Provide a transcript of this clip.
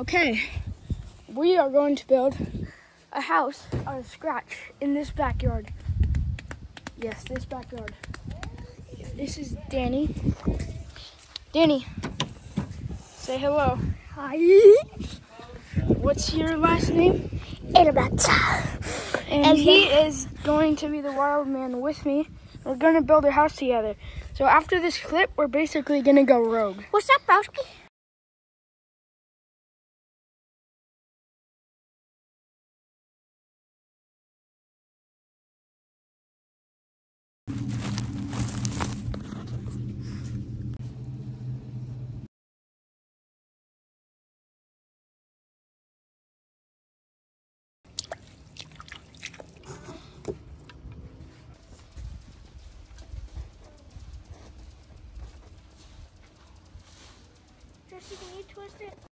Okay, we are going to build a house out of scratch in this backyard. Yes, this backyard. This is Danny. Danny, say hello. Hi. What's your last name? Annabeth. And, And he is going to be the wild man with me. We're going to build a house together. So after this clip, we're basically going to go rogue. What's up, Browski? Percy, can you twist it?